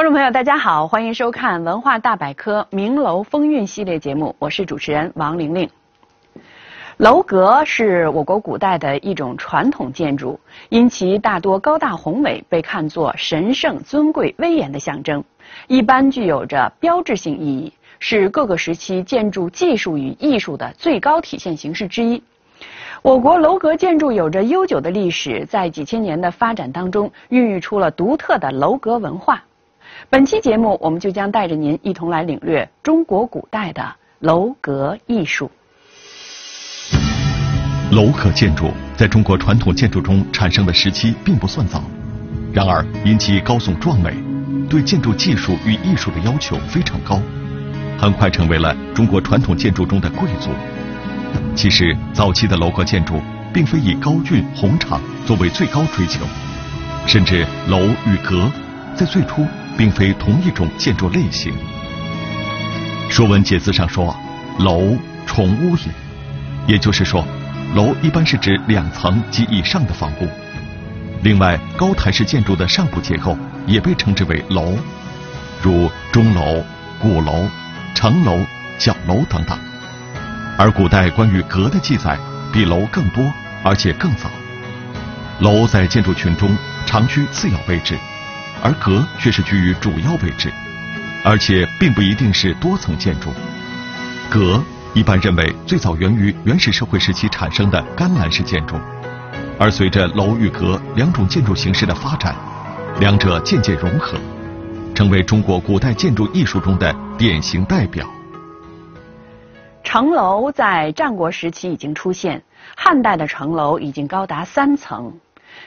观众朋友，大家好，欢迎收看《文化大百科·名楼风韵》系列节目，我是主持人王玲玲。楼阁是我国古代的一种传统建筑，因其大多高大宏伟，被看作神圣、尊贵、威严的象征，一般具有着标志性意义，是各个时期建筑技术与艺术的最高体现形式之一。我国楼阁建筑有着悠久的历史，在几千年的发展当中，孕育出了独特的楼阁文化。本期节目，我们就将带着您一同来领略中国古代的楼阁艺术。楼阁建筑在中国传统建筑中产生的时期并不算早，然而因其高耸壮美，对建筑技术与艺术的要求非常高，很快成为了中国传统建筑中的贵族。其实，早期的楼阁建筑并非以高峻宏敞作为最高追求，甚至楼与阁在最初。并非同一种建筑类型。《说文解字》上说：“楼，重屋也。”也就是说，楼一般是指两层及以上的房屋。另外，高台式建筑的上部结构也被称之为楼，如钟楼、鼓楼、城楼、角楼等等。而古代关于阁的记载比楼更多，而且更早。楼在建筑群中常居次要位置。而阁却是居于主要位置，而且并不一定是多层建筑。阁一般认为最早源于原始社会时期产生的干栏式建筑，而随着楼与阁两种建筑形式的发展，两者渐渐融合，成为中国古代建筑艺术中的典型代表。城楼在战国时期已经出现，汉代的城楼已经高达三层。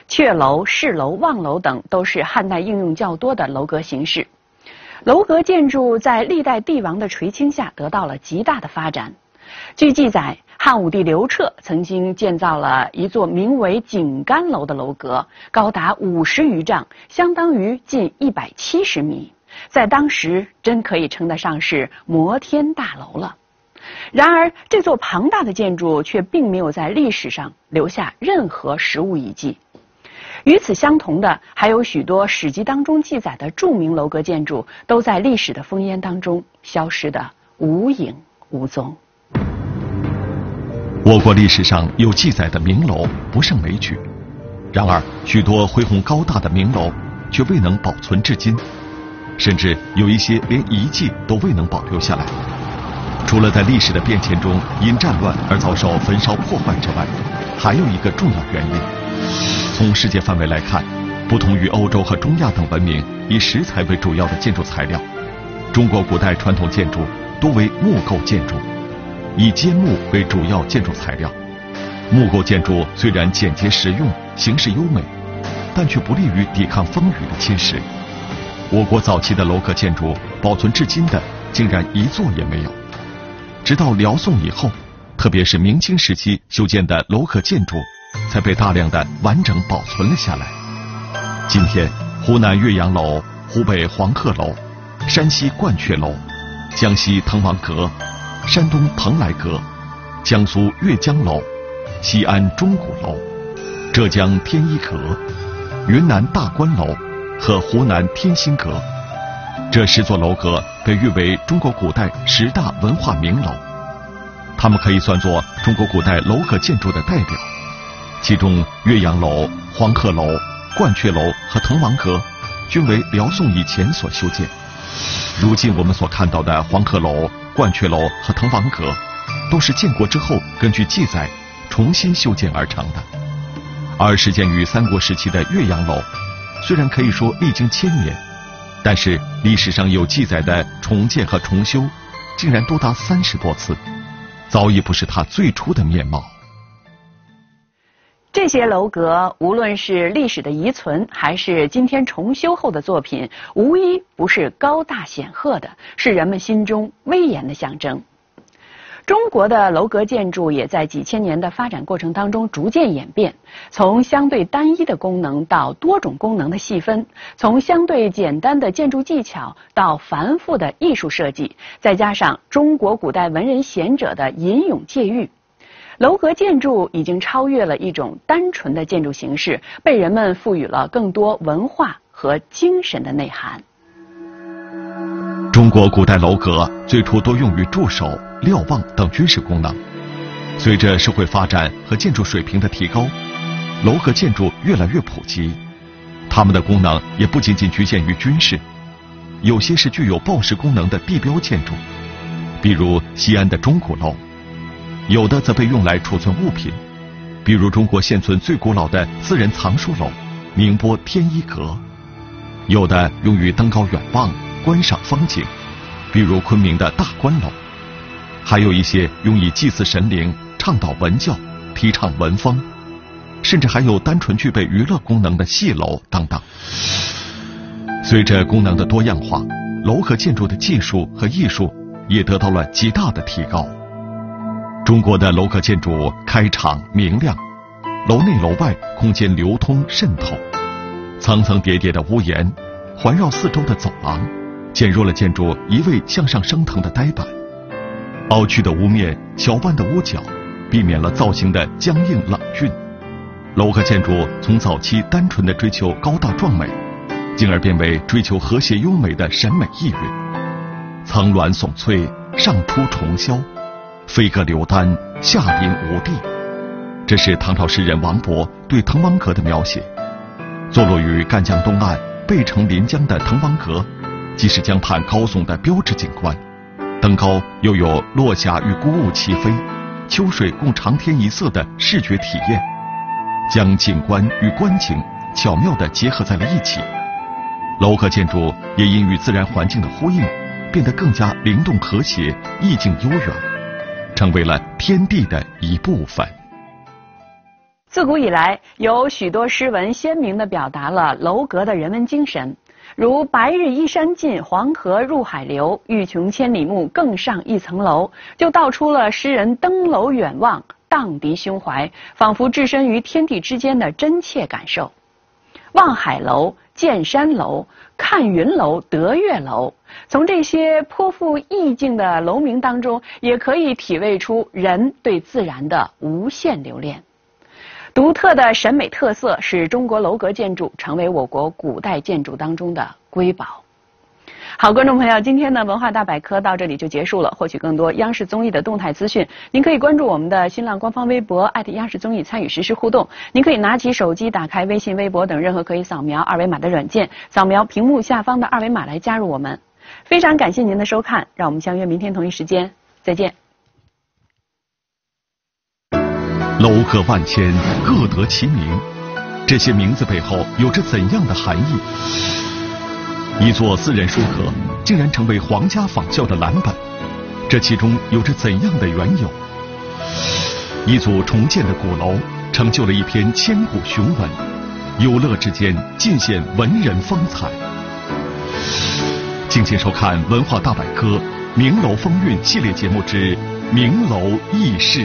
阙楼、室楼、望楼等都是汉代应用较多的楼阁形式。楼阁建筑在历代帝王的垂青下得到了极大的发展。据记载，汉武帝刘彻曾经建造了一座名为井干楼的楼阁，高达五十余丈，相当于近一百七十米，在当时真可以称得上是摩天大楼了。然而，这座庞大的建筑却并没有在历史上留下任何实物遗迹。与此相同的，还有许多史籍当中记载的著名楼阁建筑，都在历史的烽烟当中消失的无影无踪。我国历史上有记载的名楼不胜枚举，然而许多恢宏高大的名楼却未能保存至今，甚至有一些连遗迹都未能保留下来。除了在历史的变迁中因战乱而遭受焚烧破坏之外，还有一个重要原因。从世界范围来看，不同于欧洲和中亚等文明以石材为主要的建筑材料，中国古代传统建筑多为木构建筑，以坚木为主要建筑材料。木构建筑虽然简洁实用、形式优美，但却不利于抵抗风雨的侵蚀。我国早期的楼阁建筑保存至今的竟然一座也没有。直到辽宋以后，特别是明清时期修建的楼阁建筑。才被大量的完整保存了下来。今天，湖南岳阳楼、湖北黄鹤楼、山西鹳雀楼、江西滕王阁、山东蓬莱阁、江苏阅江楼、西安钟鼓楼、浙江天一阁、云南大观楼和湖南天心阁，这十座楼阁被誉为中国古代十大文化名楼，它们可以算作中国古代楼阁建筑的代表。其中，岳阳楼、黄鹤楼、鹳雀楼和滕王阁，均为辽宋以前所修建。如今我们所看到的黄鹤楼、鹳雀楼和滕王阁，都是建国之后根据记载重新修建而成的。而始建于三国时期的岳阳楼，虽然可以说历经千年，但是历史上有记载的重建和重修，竟然多达三十多次，早已不是它最初的面貌。这些楼阁，无论是历史的遗存，还是今天重修后的作品，无一不是高大显赫的，是人们心中威严的象征。中国的楼阁建筑也在几千年的发展过程当中逐渐演变，从相对单一的功能到多种功能的细分，从相对简单的建筑技巧到繁复的艺术设计，再加上中国古代文人贤者的吟咏借喻。楼阁建筑已经超越了一种单纯的建筑形式，被人们赋予了更多文化和精神的内涵。中国古代楼阁最初多用于驻守、瞭望等军事功能。随着社会发展和建筑水平的提高，楼阁建筑越来越普及，它们的功能也不仅仅局限于军事，有些是具有报时功能的地标建筑，比如西安的钟鼓楼；有的则被用来储存物品，比如中国现存最古老的私人藏书楼——宁波天一阁；有的用于登高远望。观赏风景，比如昆明的大观楼，还有一些用以祭祀神灵、倡导文教、提倡文风，甚至还有单纯具备娱乐功能的戏楼等等。随着功能的多样化，楼阁建筑的技术和艺术也得到了极大的提高。中国的楼阁建筑开敞明亮，楼内楼外空间流通渗透，层层叠叠的屋檐环绕四周的走廊。减弱了建筑一味向上升腾的呆板，凹曲的屋面、小弯的屋角，避免了造型的僵硬冷峻。楼阁建筑从早期单纯的追求高大壮美，进而变为追求和谐优美的审美意蕴。层峦耸翠，上出重霄；飞阁流丹，下临无地。这是唐朝诗人王勃对滕王阁的描写。坐落于赣江东岸、背城临江的滕王阁。既是江畔高耸的标志景观，登高又有落霞与孤鹜齐飞、秋水共长天一色的视觉体验，将景观与观景巧妙地结合在了一起。楼阁建筑也因与自然环境的呼应，变得更加灵动和谐、意境悠远，成为了天地的一部分。自古以来，有许多诗文鲜明地表达了楼阁的人文精神。如“白日依山尽，黄河入海流。欲穷千里目，更上一层楼”，就道出了诗人登楼远望、荡涤胸怀，仿佛置身于天地之间的真切感受。望海楼、见山楼、看云楼、得月楼，从这些颇富意境的楼名当中，也可以体味出人对自然的无限留恋。独特的审美特色使中国楼阁建筑成为我国古代建筑当中的瑰宝。好，观众朋友，今天的文化大百科到这里就结束了。获取更多央视综艺的动态资讯，您可以关注我们的新浪官方微博央视综艺参与实时互动。您可以拿起手机，打开微信、微博等任何可以扫描二维码的软件，扫描屏幕下方的二维码来加入我们。非常感谢您的收看，让我们相约明天同一时间再见。楼阁万千，各得其名。这些名字背后有着怎样的含义？一座私人书阁竟然成为皇家仿效的蓝本，这其中有着怎样的缘由？一组重建的鼓楼成就了一篇千古雄文，忧乐之间尽显文人风采。敬请收看《文化大百科·名楼风韵》系列节目之《名楼轶事》。